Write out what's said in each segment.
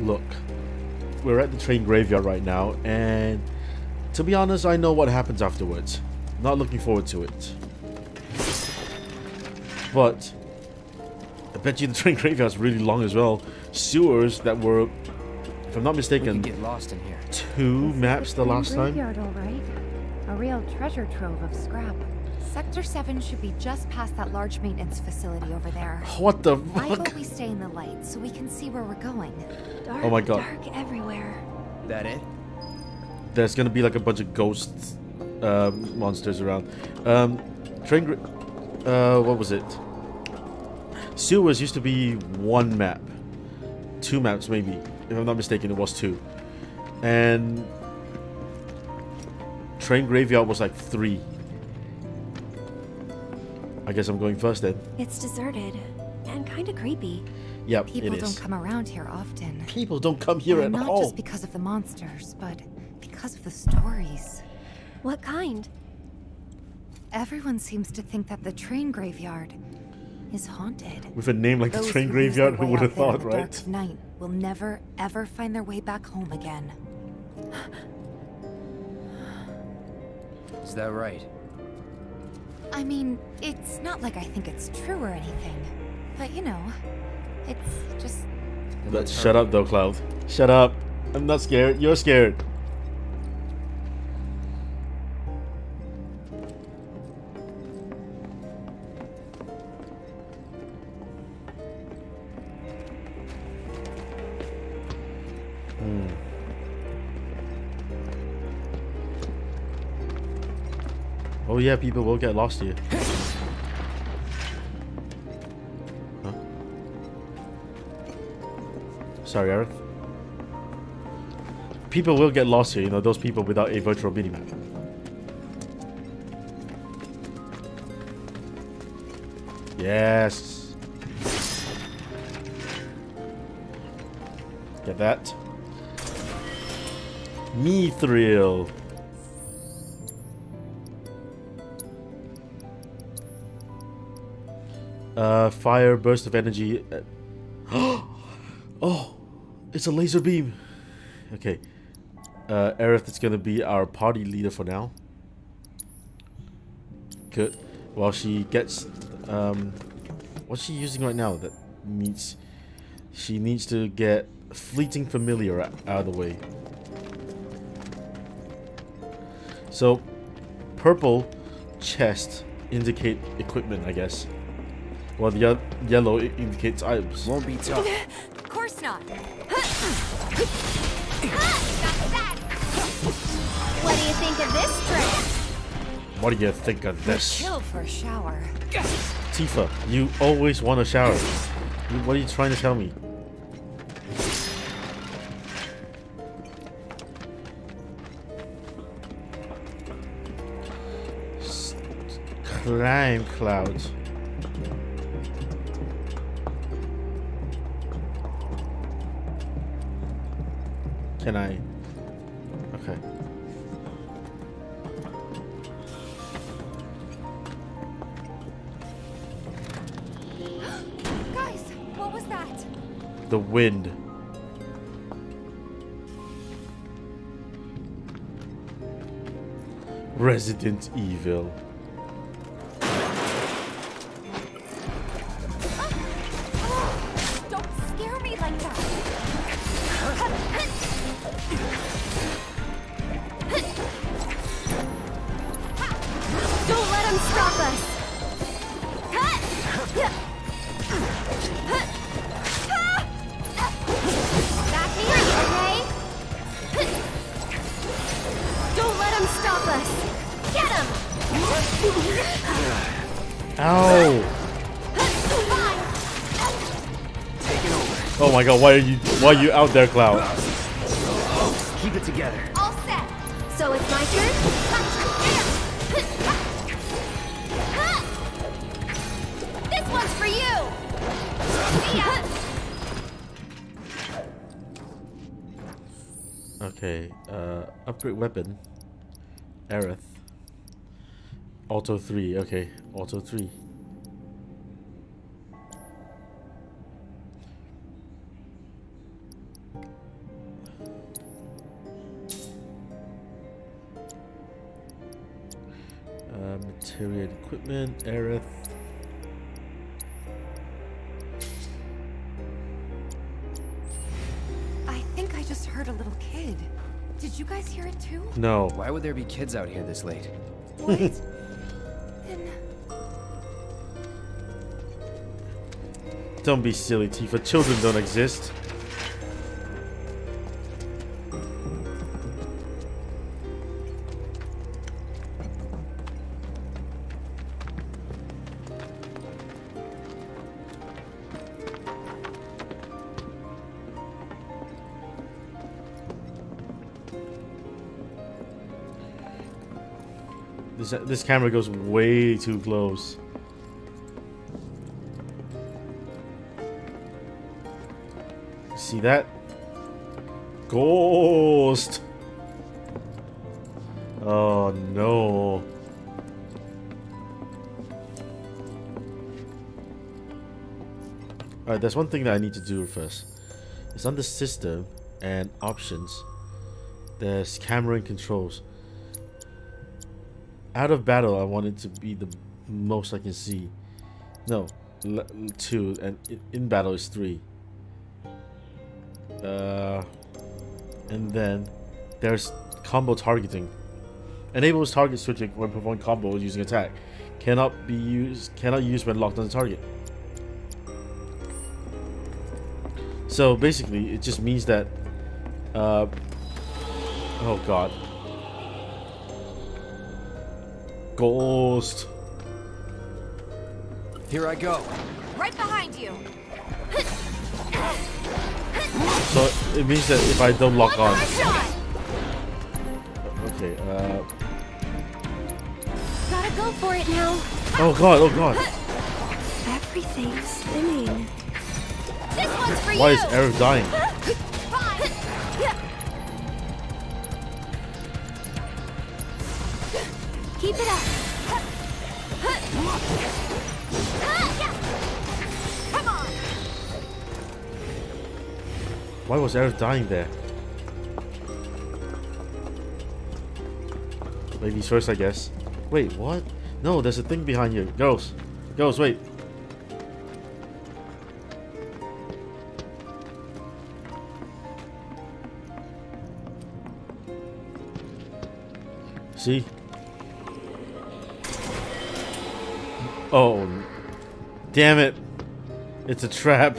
look, we're at the train graveyard right now, and to be honest, I know what happens afterwards. Not looking forward to it. But I bet you the train graveyard is really long as well. Sewers that were, if I'm not mistaken, get lost in here. two maps the last time. Graveyard, all right. A real treasure trove of scrap. Sector 7 should be just past that large maintenance facility over there. What the Why fuck? don't we stay in the light so we can see where we're going? Dark, Oh my God. Dark everywhere. That it? There's gonna be like a bunch of ghosts um, monsters around. Um, train. Uh, what was it? Sewers used to be one map, two maps maybe. If I'm not mistaken, it was two, and train graveyard was like three. I guess I'm going first then. It's deserted and kind of creepy. Yep, People it don't come around here often. People don't come here And at not all. just because of the monsters, but because of the stories. What kind? Everyone seems to think that the train graveyard is haunted. With a name like the train who graveyard, who would have out there in thought, the dark right? of night will never ever find their way back home again. Is that right? I mean, it's not like I think it's true or anything, but you know, it's just But let's shut up though, Cloud. Shut up. I'm not scared. You're scared. Oh yeah, people will get lost here. Huh? Sorry, Aerith. People will get lost here, you know, those people without a virtual minimap. Yes. Get that. Mithril. Uh, fire, burst of energy. uh, oh, it's a laser beam. Okay. Uh, Aerith is gonna be our party leader for now. Good. While she gets, um, what's she using right now that needs? She needs to get fleeting familiar out of the way. So, purple chest indicate equipment, I guess. While the yellow indicates items. Won't be tough. Of course not. What do you think of this trick? What do you think of this? Chill for a shower. Tifa, you always want a shower. What are you trying to tell me? S- Climb clouds. Can I? Okay. Guys, what was that? The wind. Resident Evil. My god, why are you why are you out there, Cloud? Keep it together. All set! So it's my turn? This one's for you! See ya! Okay, uh upgrade weapon. Aerith. Auto 3, okay, Auto 3. Deteriorated equipment, Aerith. I think I just heard a little kid. Did you guys hear it too? No. Why would there be kids out here this late? What? then Don't be silly, Tifa. Children don't exist. This, this camera goes way too close. See that? Ghost! Oh no. Alright, there's one thing that I need to do first. It's under system and options. There's camera and controls. Out of battle, I want it to be the most I can see. No, two, and in battle is three. Uh, and then there's combo targeting. Enables target switching when performing combos using attack. Cannot be used. Cannot use when locked on the target. So basically, it just means that. Uh, oh god. Ghost. Here I go. Right behind you. So it means that if I don't lock on. Okay. Uh. Gotta go for it now. Oh god. Oh god. Everything's spinning. This one's for Why you. is Aerith dying? Why was Aerith dying there? Ladies first, I guess. Wait, what? No, there's a thing behind you. Girls. Girls, wait. See? Oh. Damn it. It's a trap.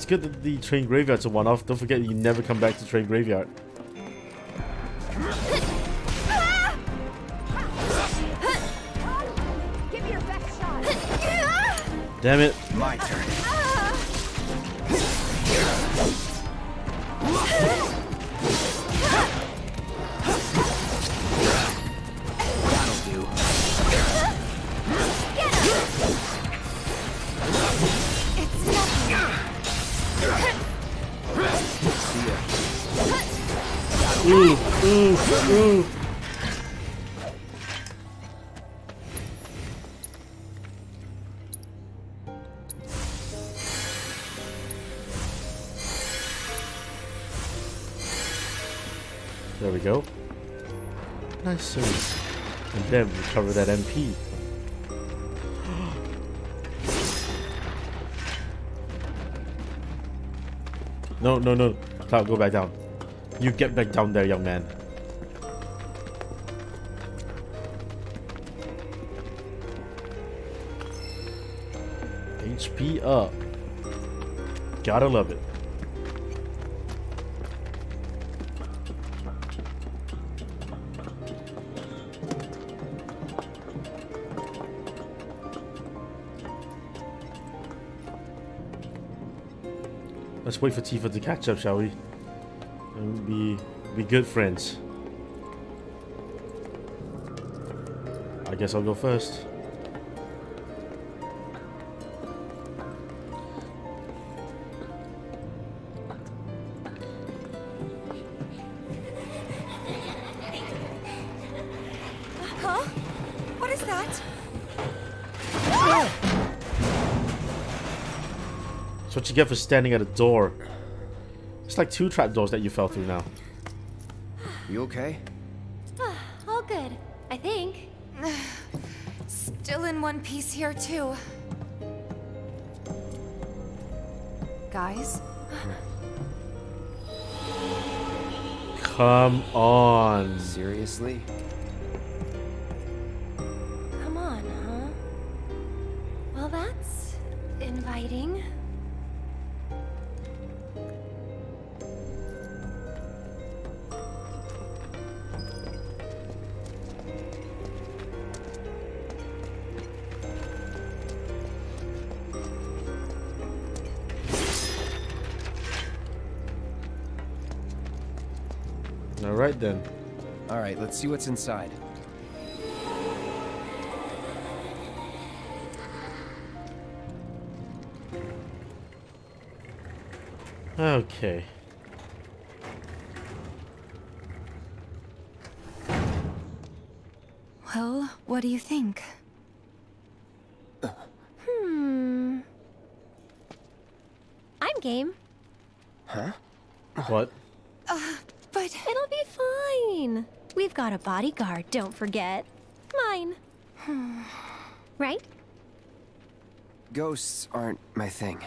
It's good that the train graveyard's a one-off. Don't forget you never come back to train graveyard. Give me your best shot. Damn it. There we go. Nice service. And then recover that MP. No, no, no. Cloud, go back down. You get back down there, young man. HP up. Gotta love it. Wait for Tifa to catch up, shall we? And be be good friends. I guess I'll go first. Get for standing at a door. It's like two trapdoors that you fell through now. You okay? All good, I think. Still in one piece here, too. Guys? Come on. Seriously? See what's inside. Okay. Well, what do you think? Hmm. I'm game. Huh? What? But It'll be fine. We've got a bodyguard, don't forget. Mine. right? Ghosts aren't my thing.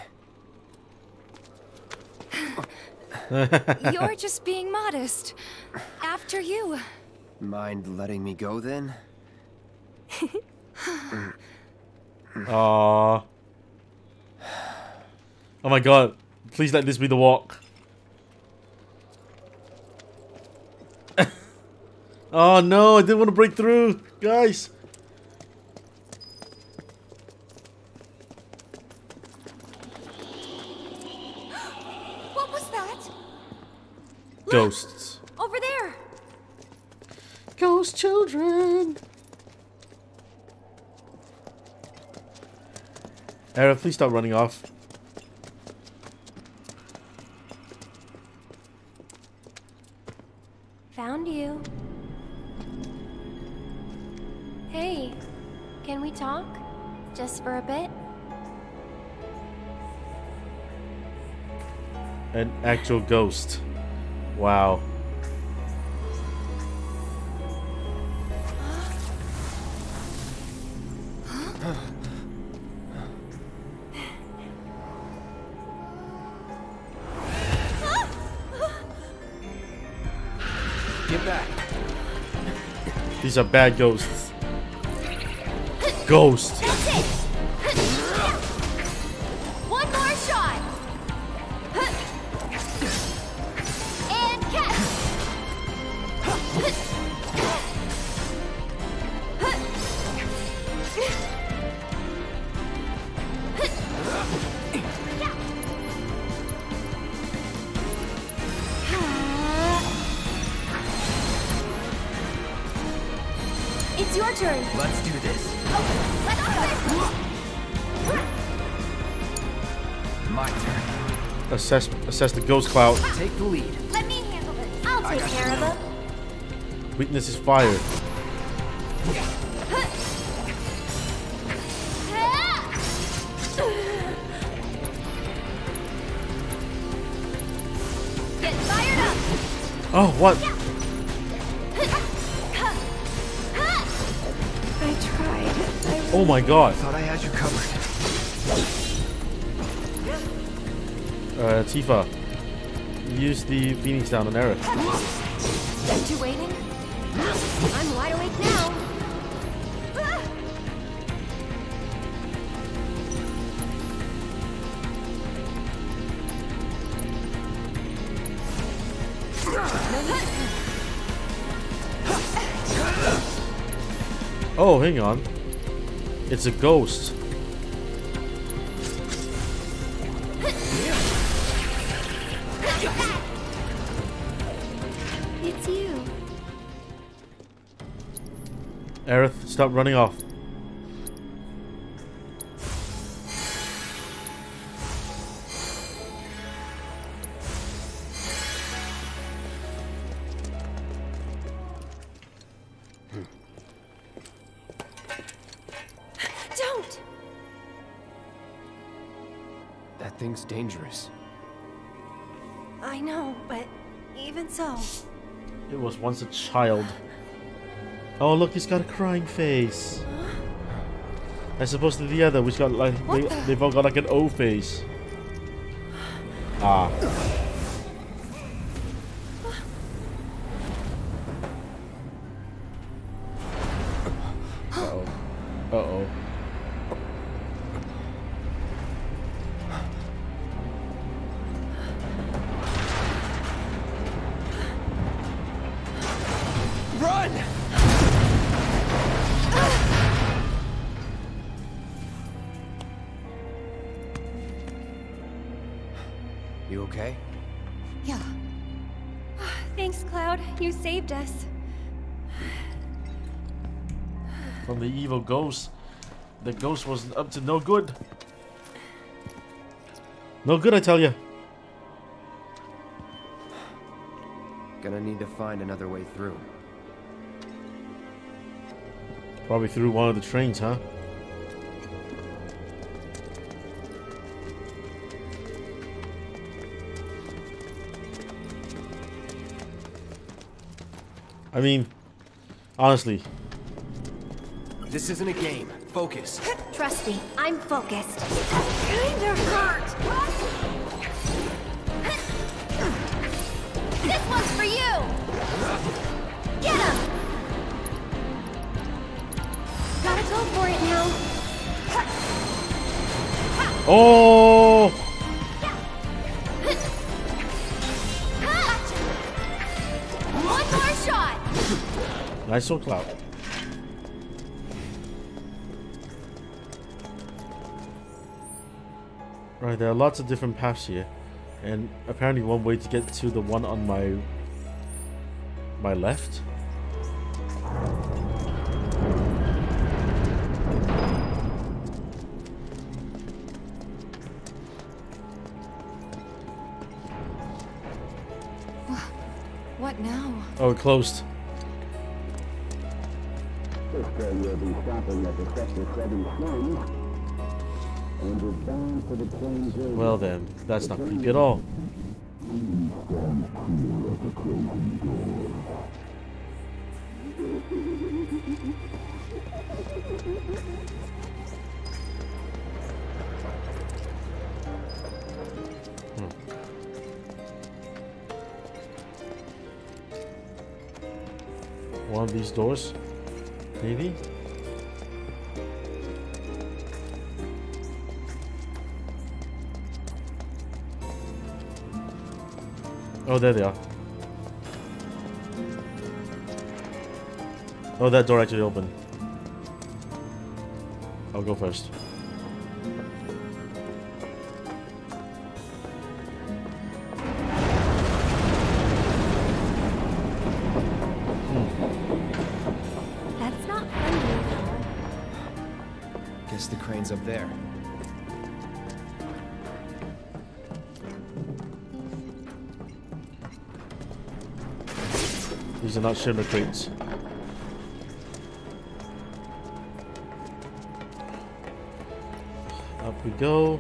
you're just being modest. After you. Mind letting me go then? Aww. Oh my god. Please let this be the walk. Oh no, I didn't want to break through. Guys. What was that? Ghosts. Over there! Ghost children. Era, please stop running off. An actual ghost. Wow. Get back! These are bad ghosts. Ghost. Your turn. Let's do this. Let's go. My turn. Assess assess the ghost cloud. Take the lead. Let me handle this. I'll take got you care of now. it. Weakness is fire. Get fired up. Oh, what? Oh my god. Thought I had you covered. Uh, Tifa. Use the Phoenix down on Aerith. You waiting? I'm wide awake now. Oh, hang on. It's a ghost. It's you. Aerith, stop running off. Once a child. Oh, look, he's got a crying face. As opposed to the other, which got like they, the- they've all got like an O face. Ah. You okay? Yeah. Thanks, Cloud. You saved us. From the evil ghost. The ghost was up to no good. No good, I tell you. Gonna need to find another way through. Probably through one of the trains, huh? I mean, honestly, This isn't a game. Focus. Trust me, I'm focused. Kinda hurt. This one's for you! Get him! Gotta go for it now. oh, nice little cloud. Right, there are lots of different paths here, and apparently one way to get to the one on my my left. What now? Oh, it closed. Well then, that's not creepy at all. Hmm. One of these doors, Oh, there they are. Oh, that door actually opened. I'll go first. Up we go.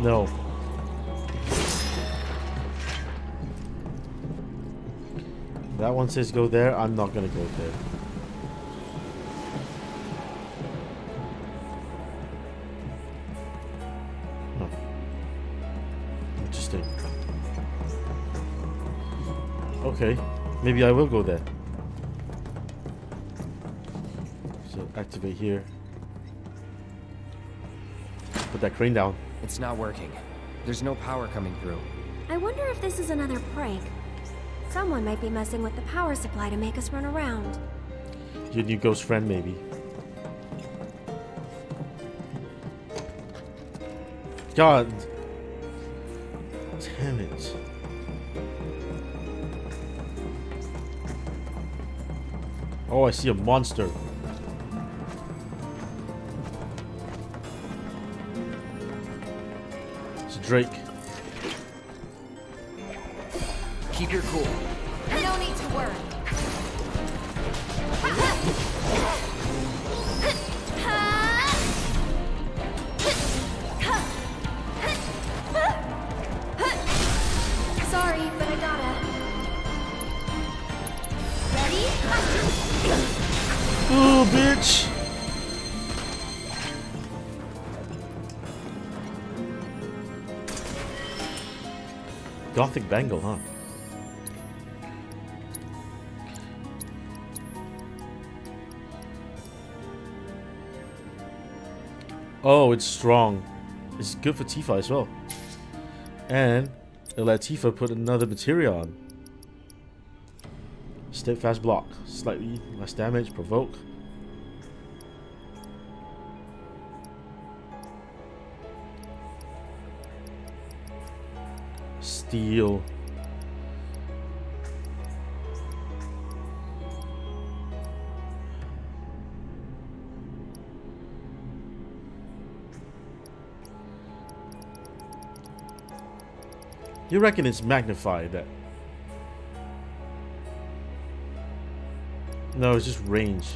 No. That one says go there. I'm not gonna go there. Maybe I will go there. So activate here. Put that crane down. It's not working. There's no power coming through. I wonder if this is another prank. Someone might be messing with the power supply to make us run around. Your new ghost friend, maybe. God. Oh, I see a monster. It's Drake. Keep your cool. Gothic bangle, huh? Oh, it's strong. It's good for Tifa as well. And it'll let Tifa put another materia on. Steadfast block. Slightly less damage. Provoke. Steel. You reckon it's magnified that? No, it's just range.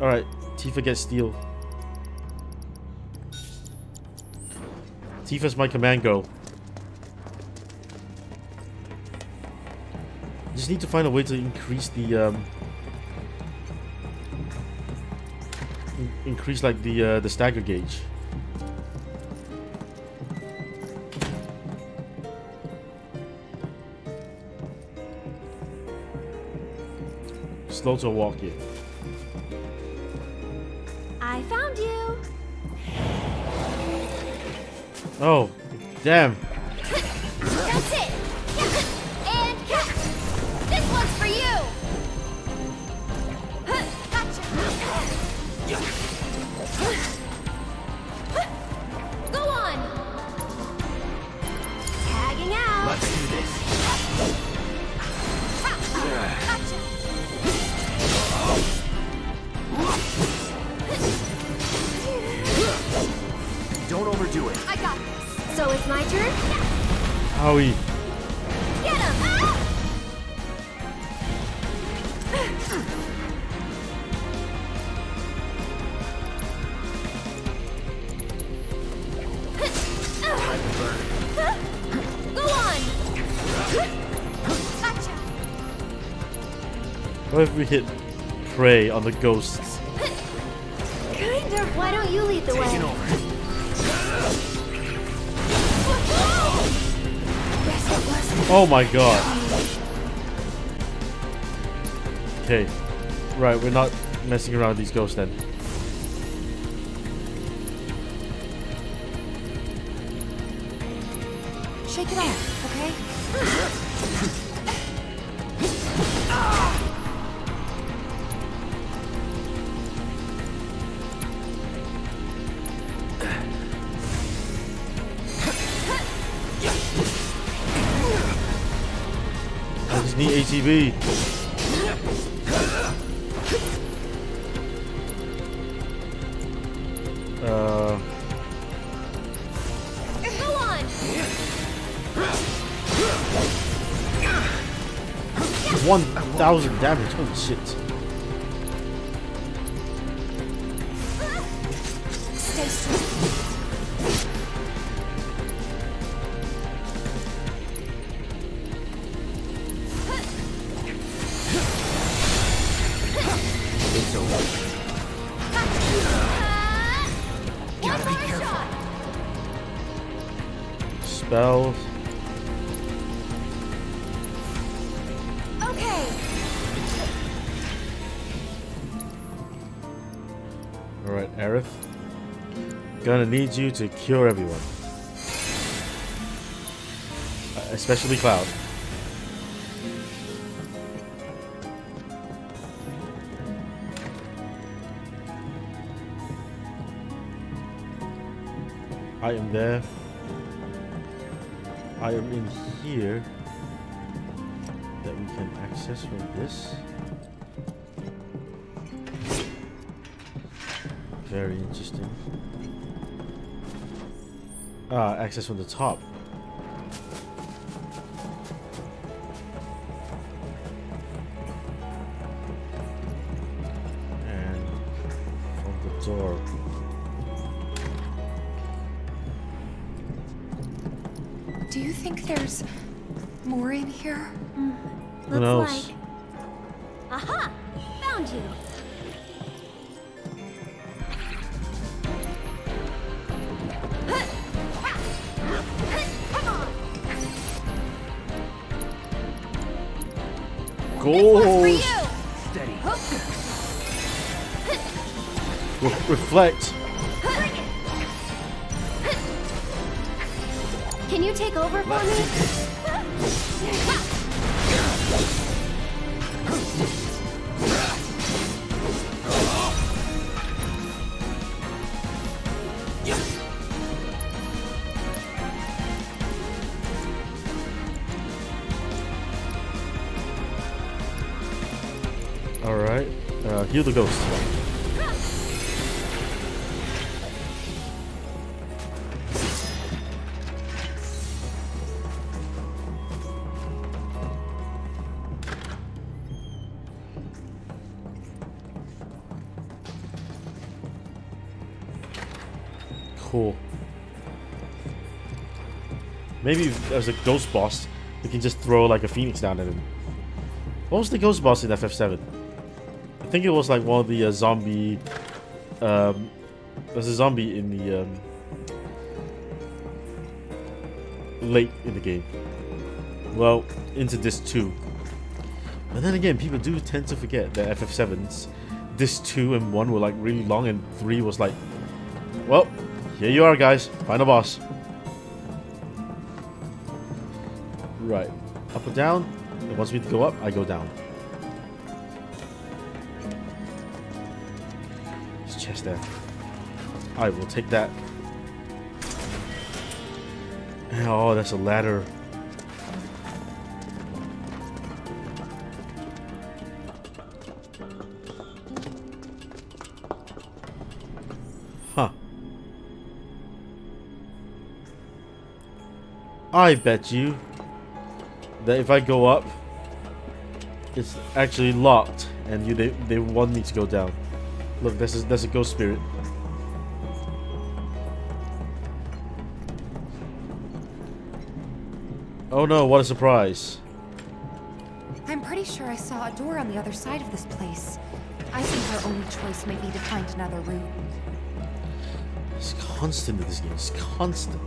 Alright, Tifa gets steel. Tifa's my command girl. Just need to find a way to increase the um in increase like the uh, the stagger gauge. Slow to walk in. I found you. Oh, damn. Go on. Gotcha. What if we hit prey on the ghosts? Kind of. Why don't you lead the way? Taking over. It. Oh my god. Okay. Right, we're not messing around with these ghosts then. Need Uh, Go on. one thousand damage. Holy shit! Need you to cure everyone, Uh, especially Cloud. I am there. I am in here that we can access from this. Access from the top. And from the door. Do you think there's more in here? Mm. Who knows? Like. Goals. Steady. Re- reflect. Can you take over for me? Heal the ghost. Cool. Maybe as a ghost boss, we can just throw like a phoenix down at him. What was the ghost boss in FF7? I think it was like one of the uh, zombie. Um, there's a zombie in the um, late in the game. Well, into disc two. But then again, people do tend to forget that FF7s, disc two and one were like really long, and three was like, well, here you are, guys. Find a boss. Right, up or down. It wants me to go up. I go down. There. I will take that. Oh, that's a ladder. Huh. I bet you that if I go up, it's actually locked, and you they, they want me to go down. Look, this is that's a ghost spirit. Oh no! What a surprise! I'm pretty sure I saw a door on the other side of this place. I think our only choice may be to find another route. It's constant in this game. It's constant.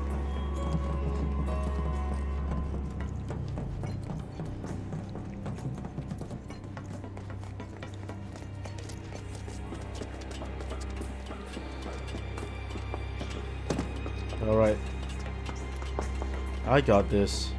I got this.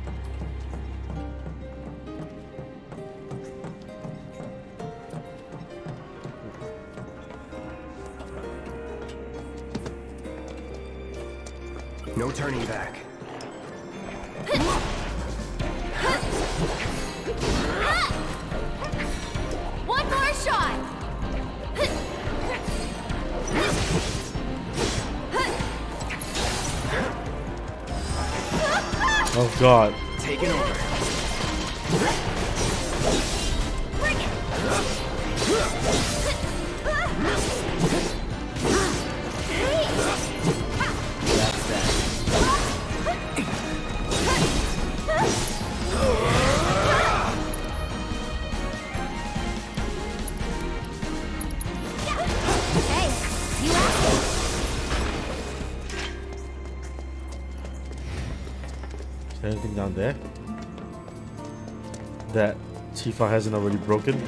Tifa hasn't already broken?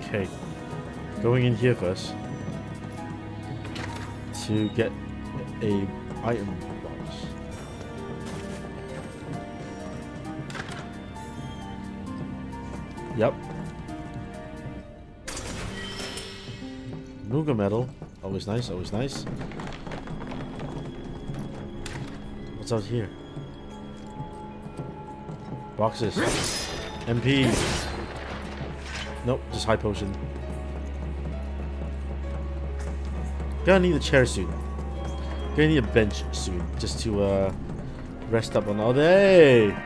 Okay. Going in here first. To get a item box. Yep. Nuga medal. Always nice, always nice. What's out here? Boxes. MP. Nope, just high potion. Gonna need a chair soon. Gonna need a bench soon, just to uh, rest up on all day.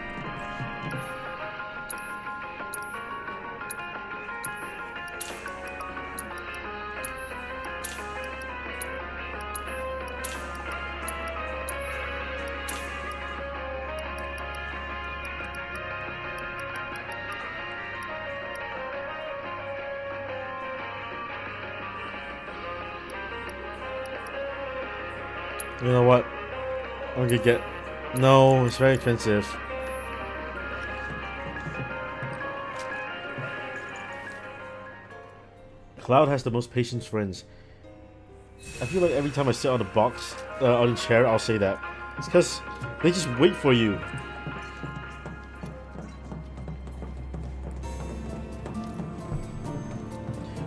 No, it's very expensive. Cloud has the most patience friends. I feel like every time I sit on a box, uh, on a chair, I'll say that. It's because they just wait for you.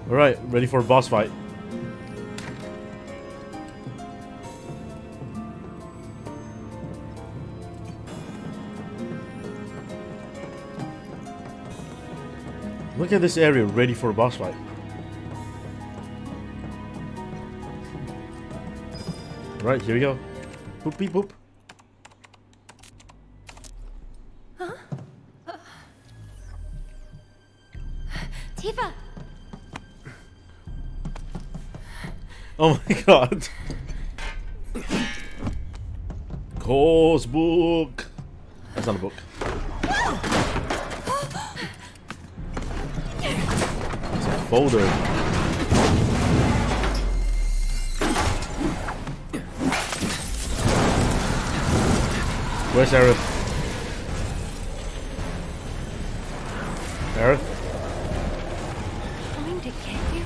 Alright, ready for a boss fight. Look at this area ready for a boss fight. Right, here we go. Boop beep boop. Uh, uh, Tifa! Oh my god. Folder. Where's Aerith? Aerith? Going to get you?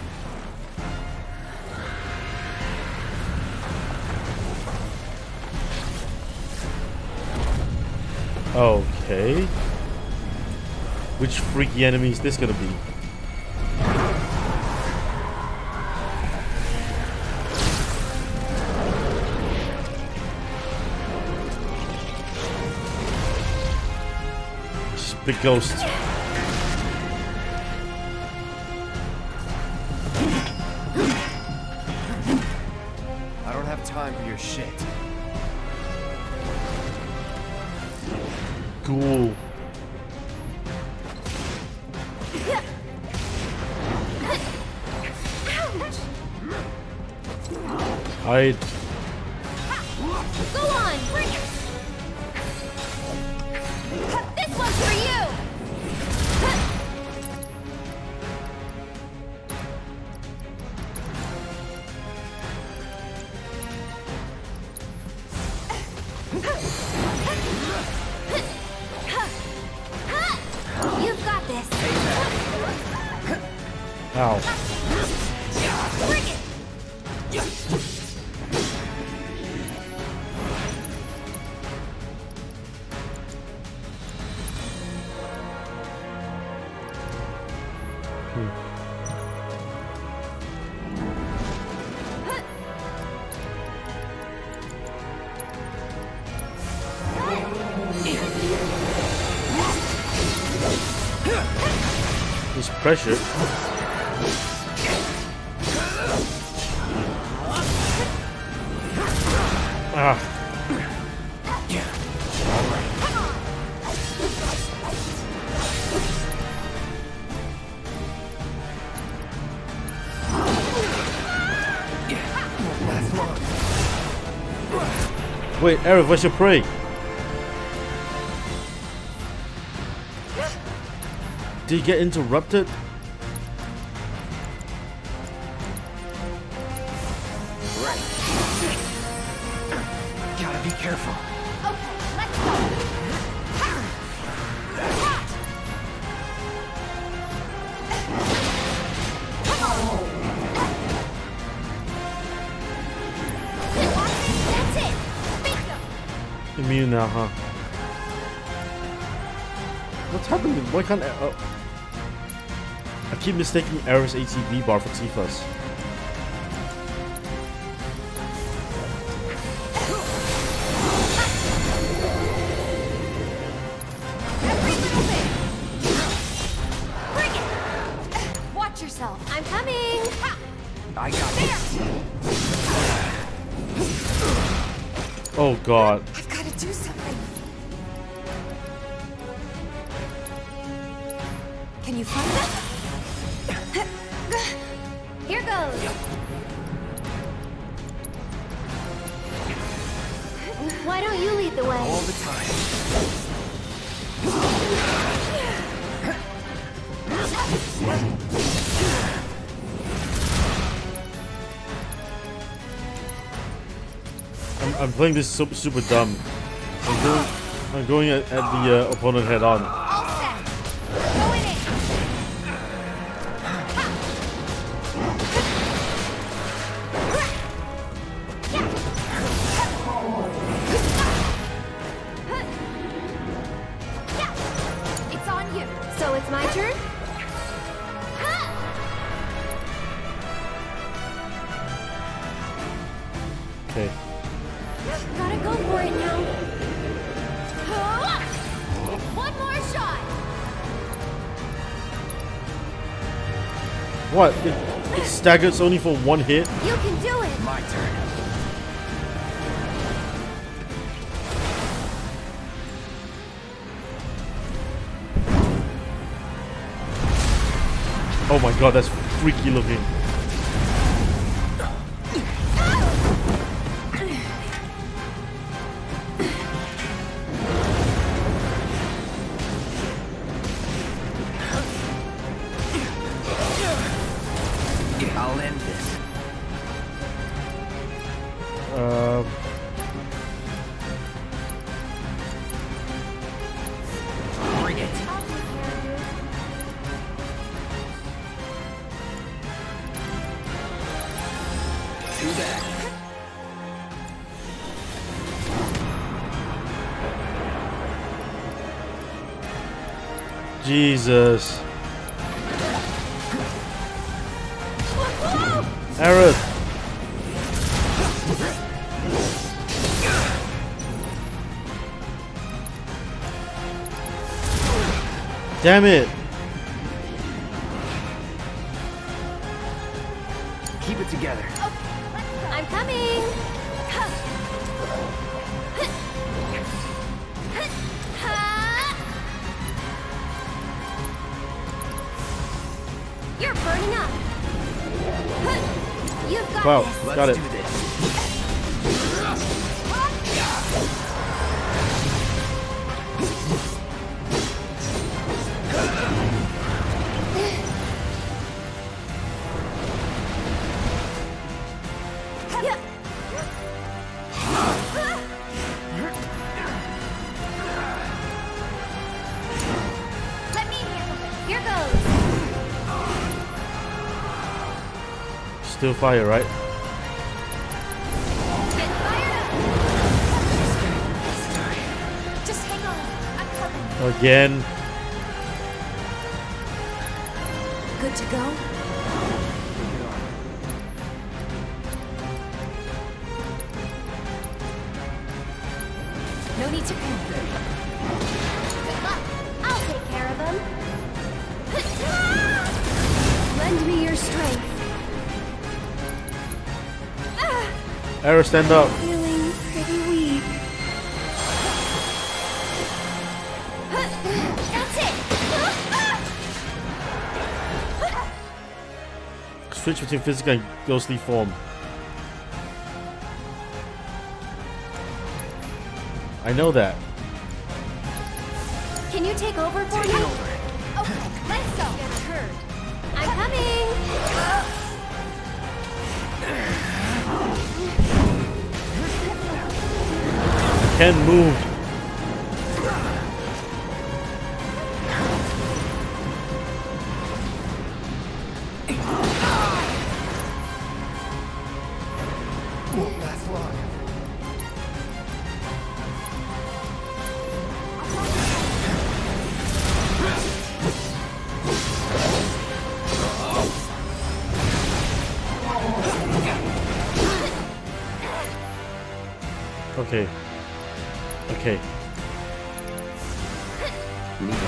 Okay. Which freaky enemy is this gonna be? Big ghost. Ah. Wait, Aerith, what's your prey? Did you get interrupted? Right. Gotta be careful. Okay, let's go! That's it! Bingo! Immune now, huh? What's happening? Why can't I... Oh. I keep mistaking Aerith's ATB bar for Tifa's. Every little playing this super, super dumb. I'm going, I'm going at, at the uh, opponent head on. It staggers only for one hit? You can do it. My turn. Oh my god, that's freaky looking. Jesus. Aerith! Damn it! I'm coming. Again. Aerith, stand up. Feeling pretty weak. That's it. Switch between physical and ghostly form. I know that. Can you take over for me? Okay, let's go. I'm coming. I can't move.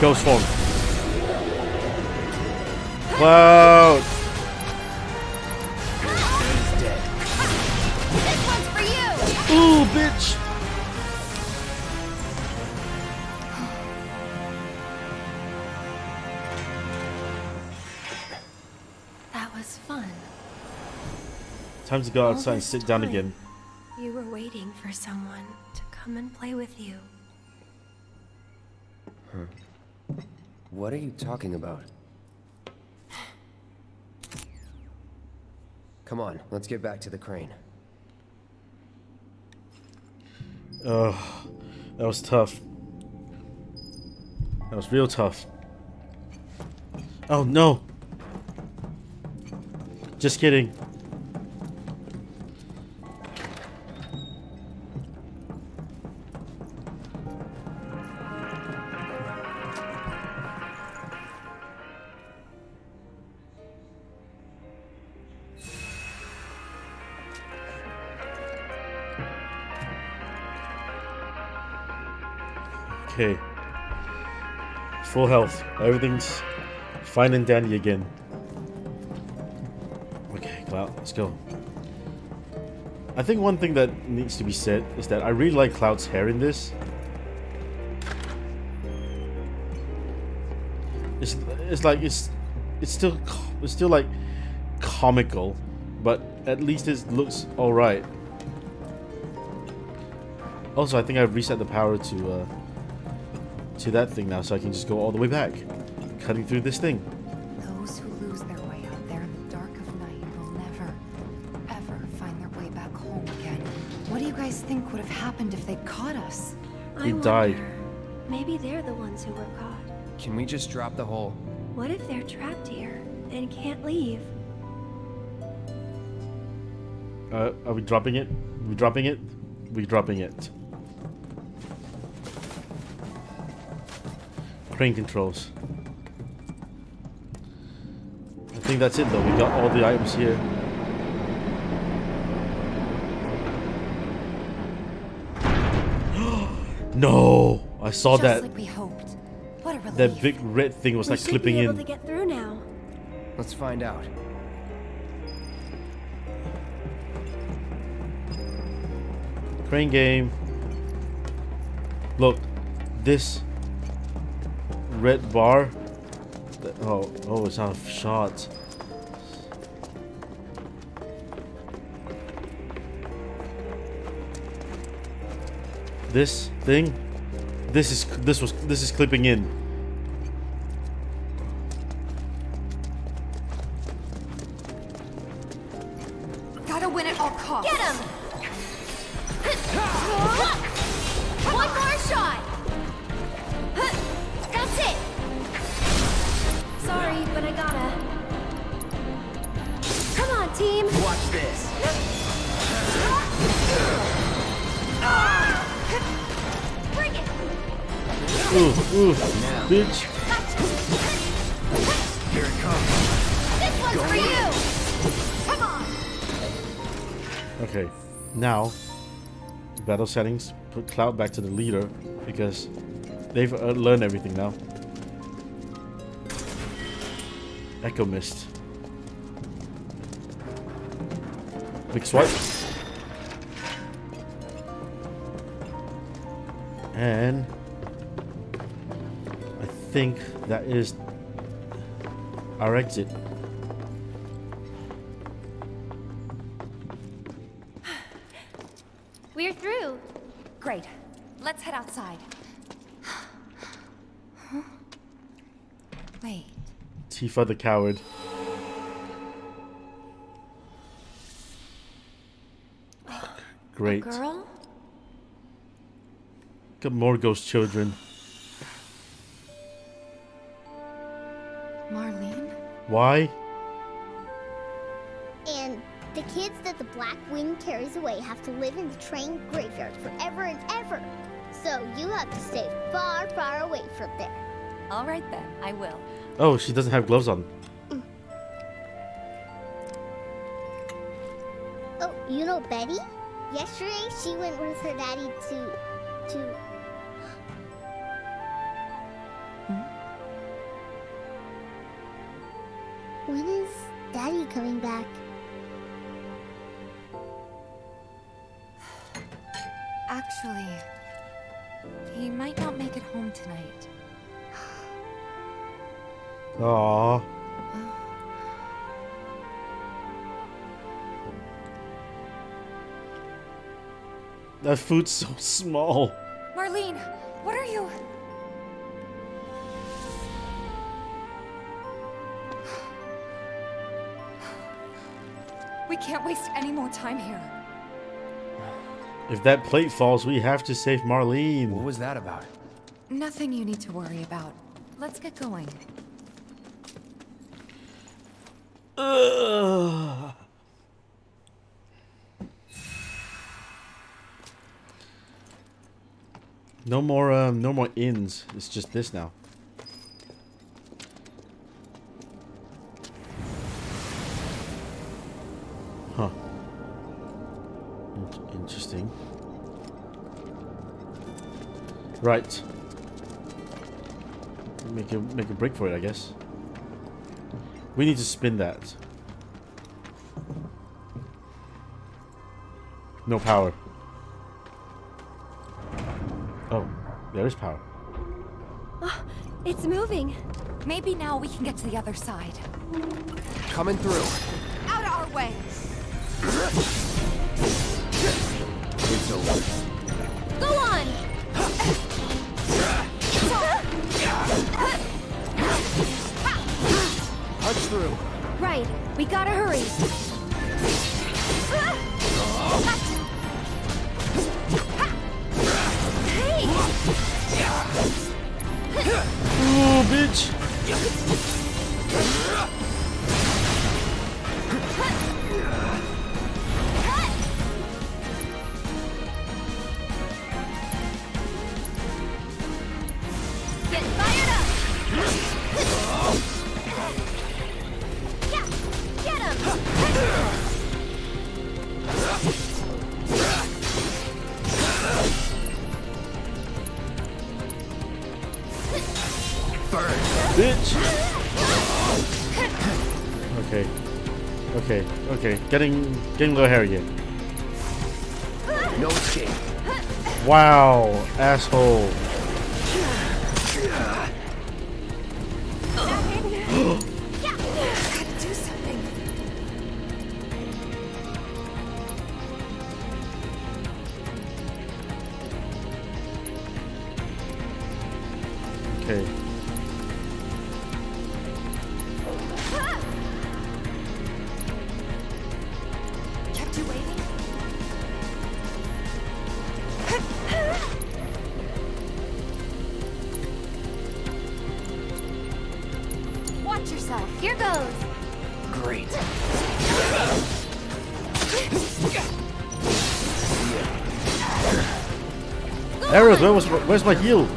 Ghost form. Cloud! He's dead. This one's for you. Ooh, bitch! That was fun. Time to go outside and this sit down again. You were waiting for someone to come and play with you. What are you talking about? Come on, let's get back to the crane. Ugh, that was tough. That was real tough. Oh no! Just kidding. Okay. Full health. Everything's fine and dandy again. Okay, Cloud, let's go. I think one thing that needs to be said is that I really like Cloud's hair in this. It's, it's like it's it's still it's still like comical, but at least it looks all right. Also, I think I've reset the power to uh, to that thing now, so I can just go all the way back, cutting through this thing. Those who lose their way out there in the dark of night will never, ever find their way back home again. What do you guys think would have happened if they caught us? I He died. Maybe they're the ones who were caught. Can we just drop the hole? What if they're trapped here and can't leave? Uh, are we dropping it? we dropping it? we dropping it. Crane controls. I think that's it though. We got all the items here. no! I saw Just that. like we hoped. What a relief. That big red thing was we like clipping be able in. to get through now. Let's find out. Crane game. Look, this red bar. Oh, oh, it's out of shot. This thing, this is this was this is clipping in. Ooh, ooh, bitch. Here it comes. This one's for you! Come on! Okay, now battle settings. Put Cloud back to the leader because they've uh, learned everything now. Echo Mist. Big swipe. And think that is our exit. We're through. Great. Let's head outside. Huh? Wait. Tifa the coward. Great. Girl? Got more ghost children. Why? And the kids that the Black Wing carries away have to live in the train graveyard forever and ever. So you have to stay far, far away from there. All right then, I will. Oh, she doesn't have gloves on. Oh, you know Betty? Yesterday she went with her daddy to to food's so small. Marlene, what are you? We can't waste any more time here. If that plate falls, we have to save Marlene. What was that about? Nothing you need to worry about. Let's get going. Ugh. No more, um, no more inns. It's just this now. Huh. In- interesting. Right. Make a make a break for it, I guess. We need to spin that. No power. There is power. Ah, it's moving. Maybe now we can get to the other side. Coming through. Out of our way! It's over. Go on! Punch through. Right, we gotta hurry. Getting getting a little hairy here. No escape. Wow, asshole. Goes! Great. Arrows, where was where's my heal?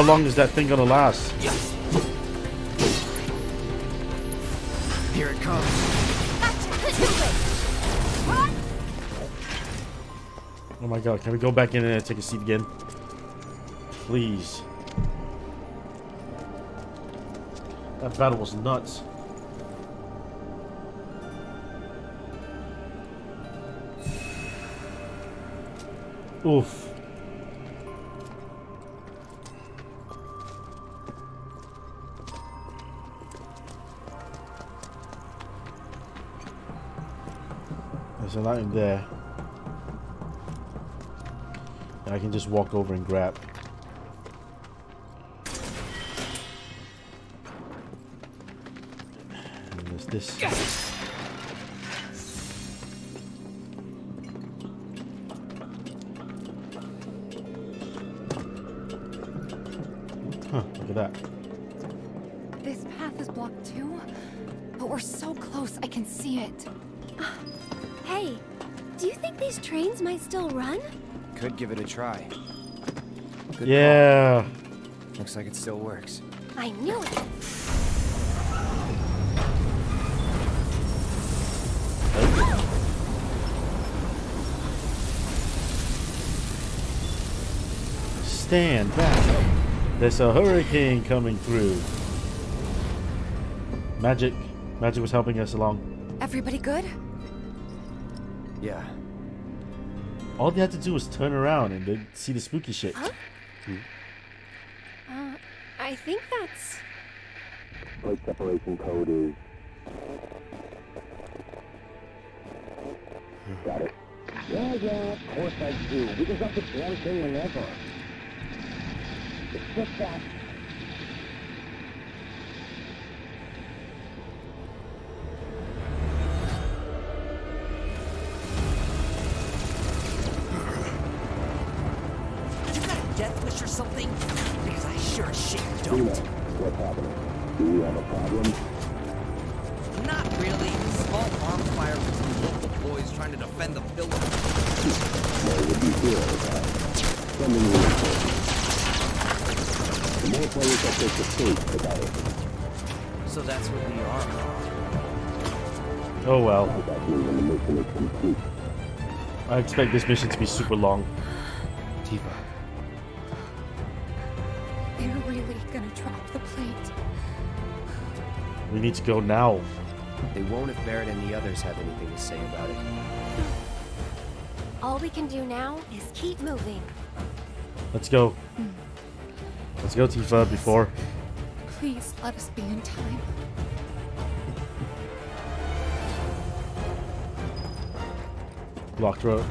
How long is that thing gonna last? Here it comes. Oh my god, can we go back in and take a seat again? Please. That battle was nuts. Oof. There. I can just walk over and grab. And there's this. Huh, look at that. This path is blocked too, but we're so close I can see it. Hey, do you think these trains might still run? Could give it a try. Good yeah. Call. Looks like it still works. I knew it. Stand back. There's a hurricane coming through. Magic. Magic was helping us along. Everybody good? Yeah. All they had to do was turn around and they'd see the spooky shit. Uh, I think that's. Plate separation code is. Got it. Yeah, yeah, of course I do. Because that's the one thing whenever. It's just that. I expect this mission to be super long. Tifa. They're really gonna drop the plate. We need to go now. They won't if Barret and the others have anything to say about it. All we can do now is keep moving. Let's go. Hmm. Let's go, Tifa, before. Please let us be in time. Locked road.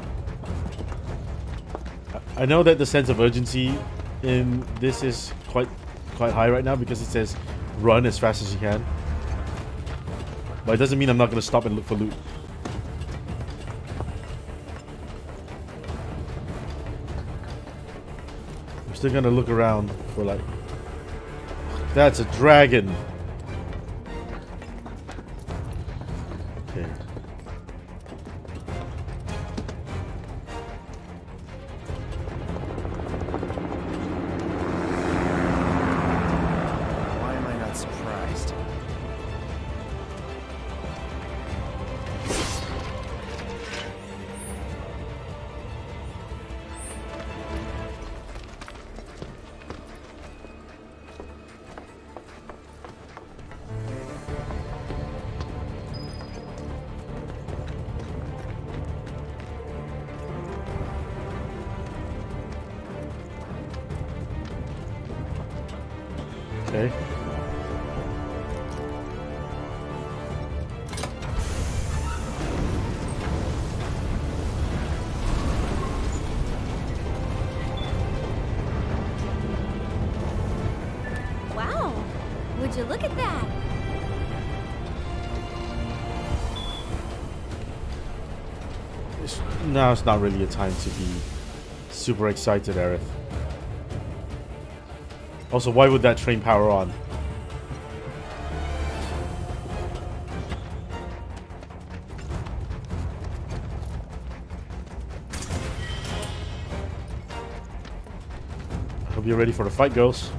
I- know that the sense of urgency in this is quite quite high right now because it says run as fast as you can. But it doesn't mean I'm not gonna stop and look for loot. I'm still gonna look around for like That's a dragon. Now not really a time to be super excited, Aerith. Also, why would that train power on? I hope you're ready for the fight, girls.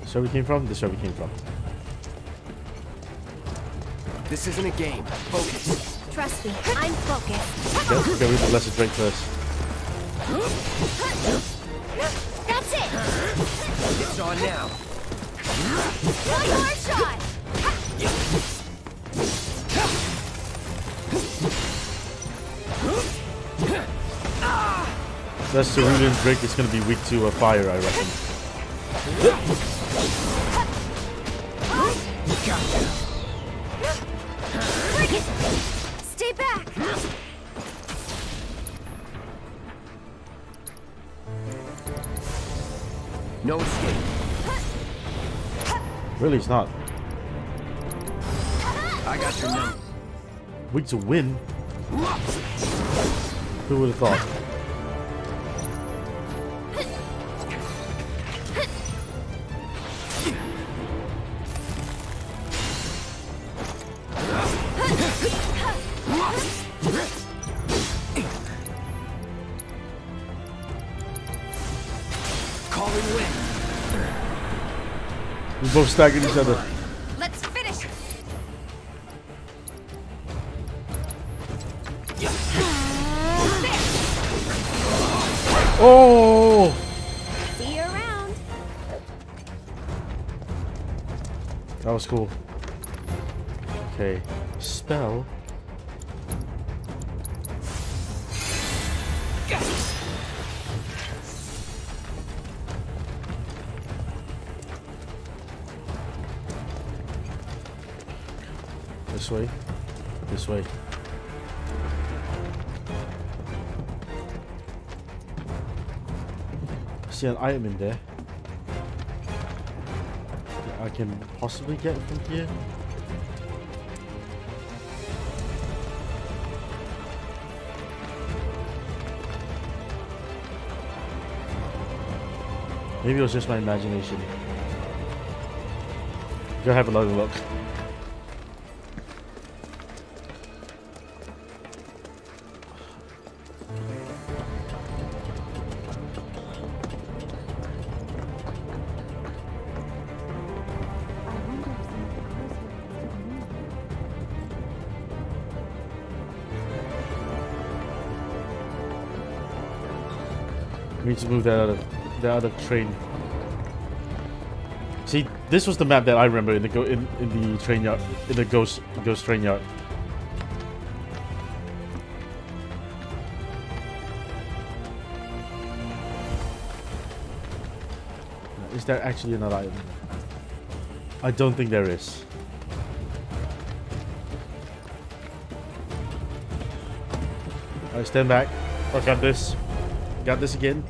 This is where we came from? This is where we came from. This isn't a game. Focus. Trust me, I'm focused. Okay, okay, we blessed drink first. That's it! It's on now. One more shot! That's Cerulean Drake is gonna be weak to a fire, I reckon. No escape. Really, it's not. I got your number. Weak to win? Who would have thought? both stacking each other. Let's finish. Oh! See you around. That was cool. Okay, spell. See an item in there. that I can possibly get from here. Maybe it was just my imagination. Go have another look. Need to move that other, that other train. See, this was the map that I remember in the go in, in the train yard, in the ghost ghost train yard. Is there actually another item? I don't think there is. Alright, stand back. I got this. Got this again.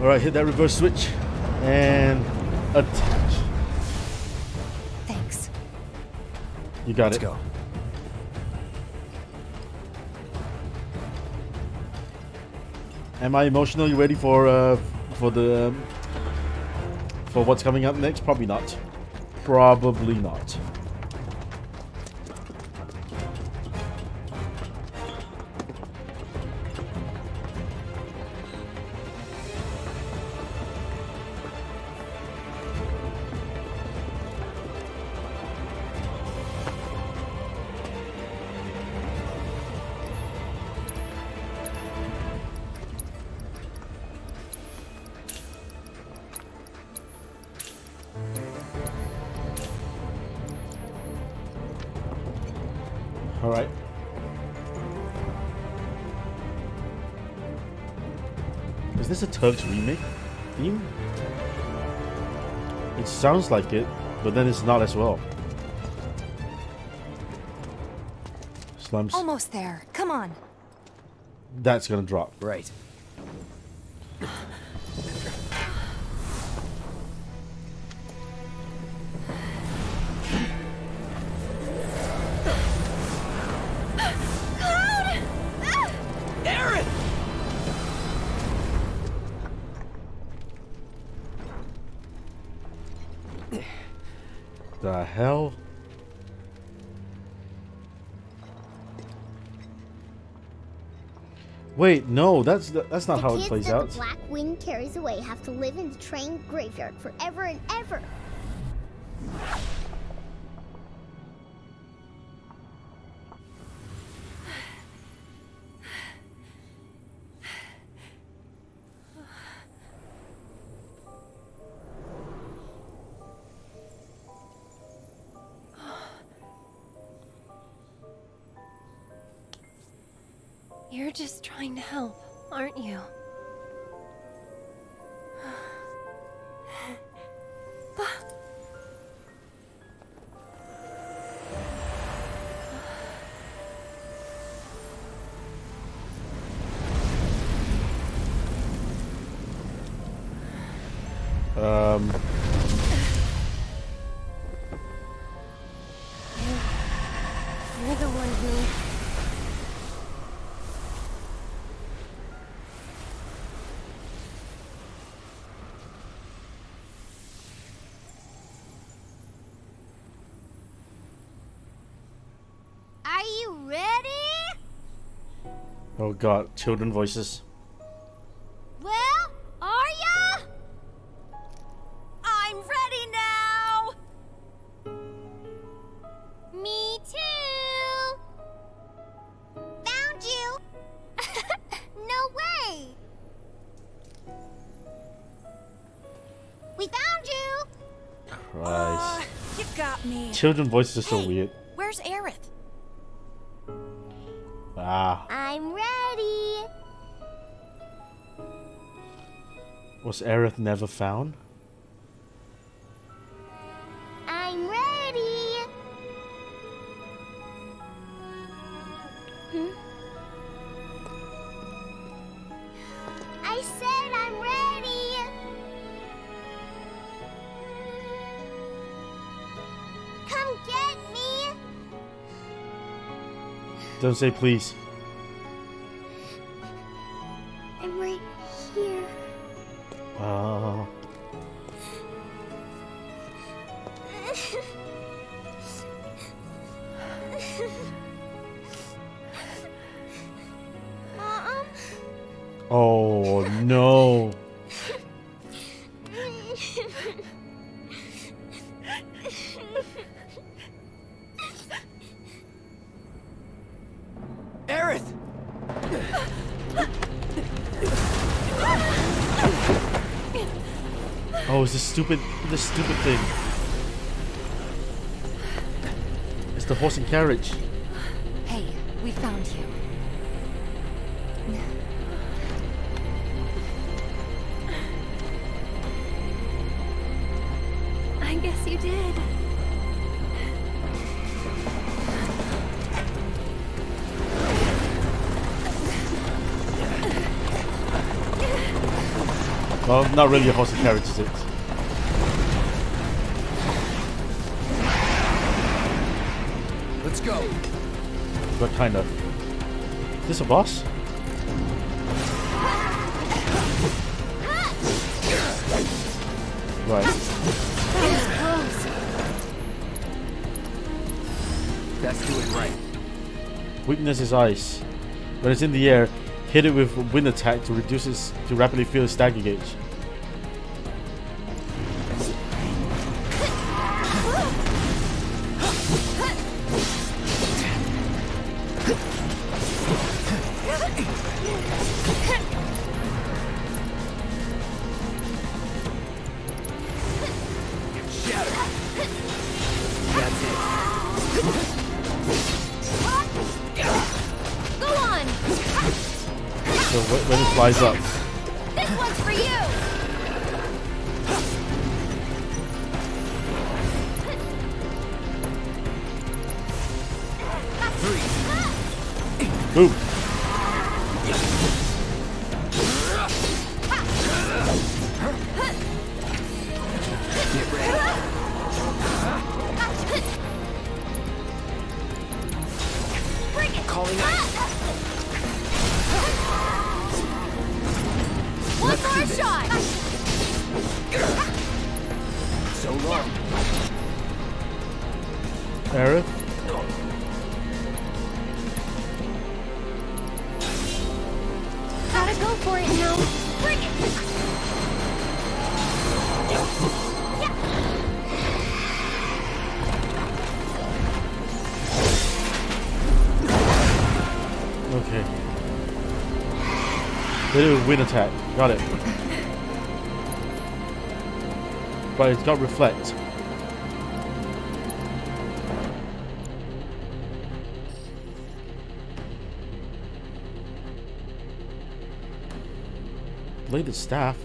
Alright, hit that reverse switch. And attach. Thanks. You got it. Let's go. Am I emotionally ready for uh, for the um, for what's coming up next? Probably not. Probably not. Turks remake theme? It sounds like it, but then it's not as well. Slums. Almost there. Come on. That's gonna drop. Right. Wait, no, that's that's not the how it plays out. the Black Wind carries away have to live in the train graveyard forever and ever. You're just trying to help, aren't you? Oh god, children voices. Well, are ya? I'm ready now. Me too. Found you. no way. We found you. Christ. Uh, you got me. Children voices are so hey. weird. Was Aerith never found? I'm ready. Hmm? I said I'm ready. Come get me. Don't say please. Oh no. Aerith! Oh, it's this stupid, this stupid thing. It's the horse and carriage. Hey, we found you. Not really a horse and carriage, is it? Let's go. But kind of. Is this a boss? Right. Let's do it right. Weakness is ice. When it's in the air, hit it with wind attack to reduce its to rapidly fill its stagger gauge. Aerith? Gotta go for it now. Bring it! Okay. They do a wind attack. Got it. But it's got reflect. Bladed staff.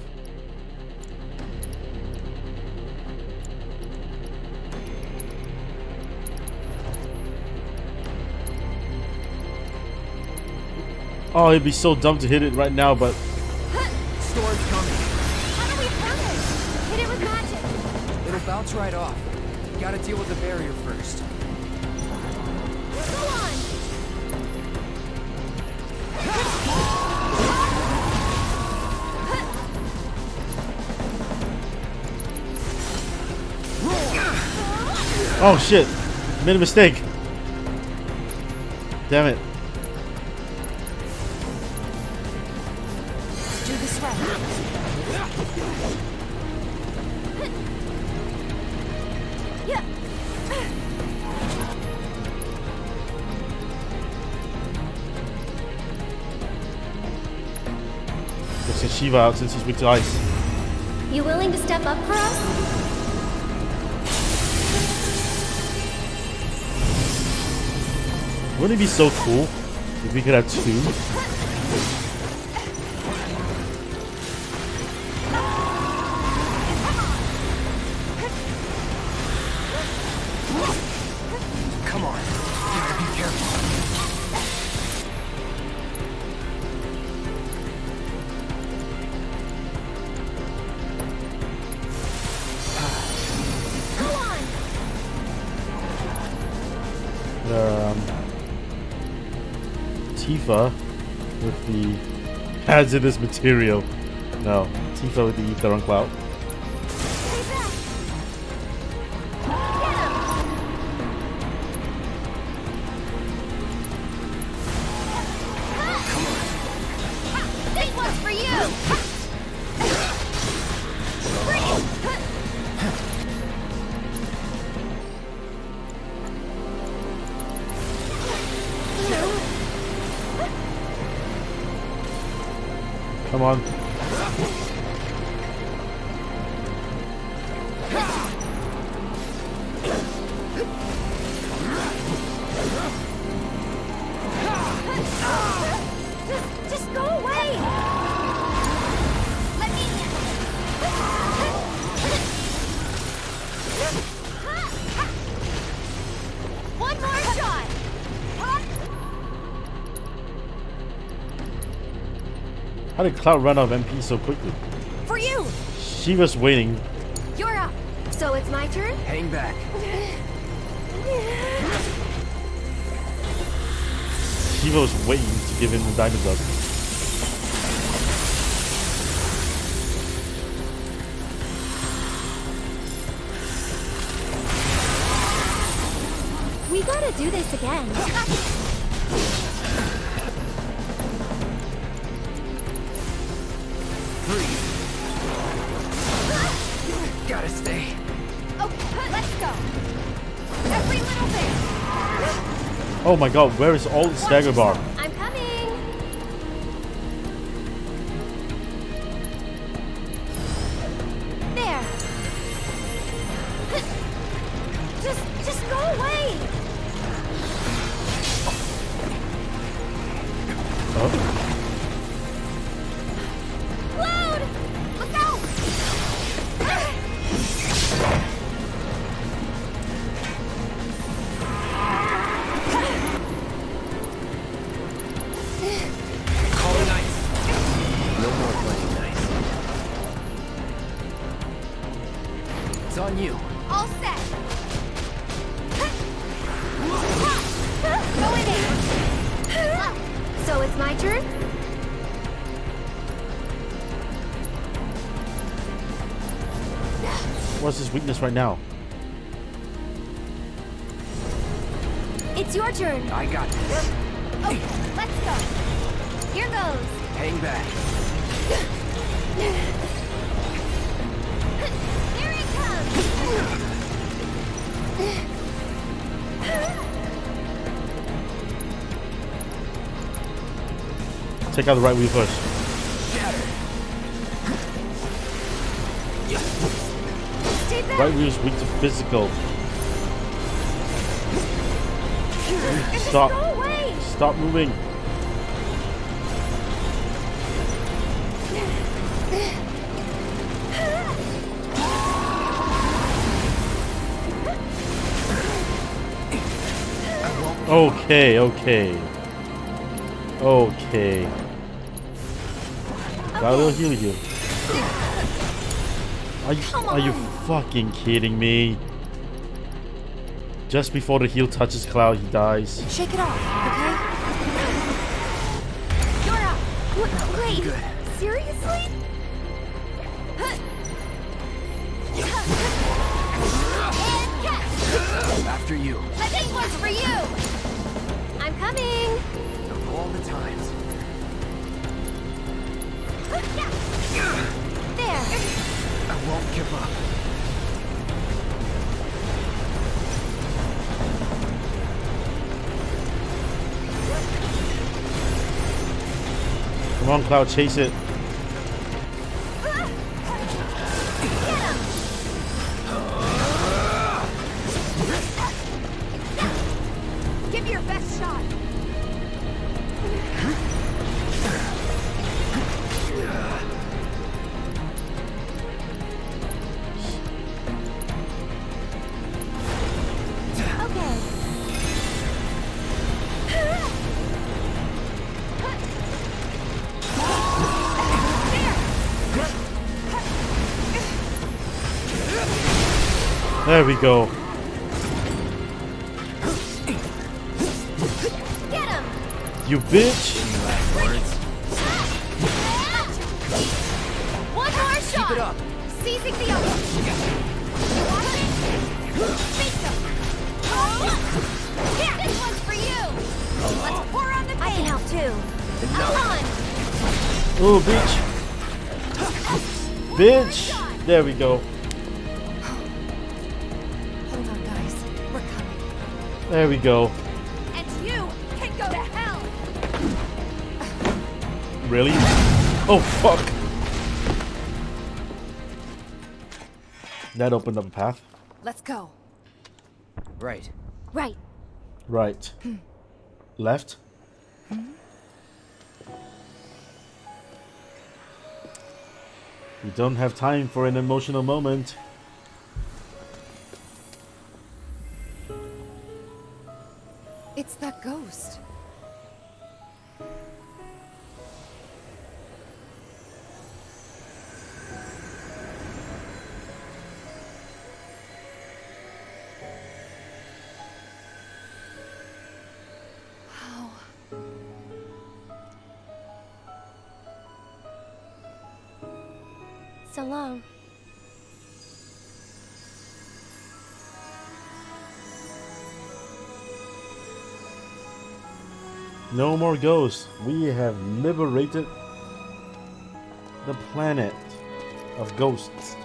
Oh, it'd be so dumb to hit it right now, but Storm's coming. How do we burn it? Hit it with magic. It'll bounce right off. Gotta deal with the barrier first. Oh shit, made a mistake. Damn it. Do this right. Yeah. Let's get Shiva out since he's weak to ice. You willing to step up for us? Wouldn't it be so cool if we could have two? Tifa with the hazardous material. No, Tifa with the ether on cloud. Did Cloud run out of MP so quickly? For you! She was waiting. You're up. So it's my turn? Hang back. Tifa was waiting to give him the diamond dust. We gotta do this again. Oh my god, where is all the stagger bar? What's his weakness right now? It's your turn. I got this. Oh, let's go. Here goes. Hang back. Here it comes. Take out the right wheel first. Back. Right wheel's weak to physical. Stop. Stop moving. Okay, okay. Okay. A little heal you. Are you, are you fucking kidding me? Just before the heal touches Cloud, he dies. Shake it off, okay? You're up. W- wait, Good. seriously? And catch. After you. This one's for you. I'm coming. Of all the times. There. I won't give up. Come on, Cloud, chase it. There we go. Get him! You bitch! One more shot! Keep it up. Seizing the other. You want it? Beat them. Here, this one's for you. Let's pour on the paint. I can help too. Come on. Oh, bitch! Bitch! There we go. There we go. And you can go to hell. Really? Oh, fuck! That opened up a path. Let's go. Right. Right. Right. Left. We don't have time for an emotional moment. It's that ghost. Wow. So long. No more ghosts. We have liberated the planet of ghosts.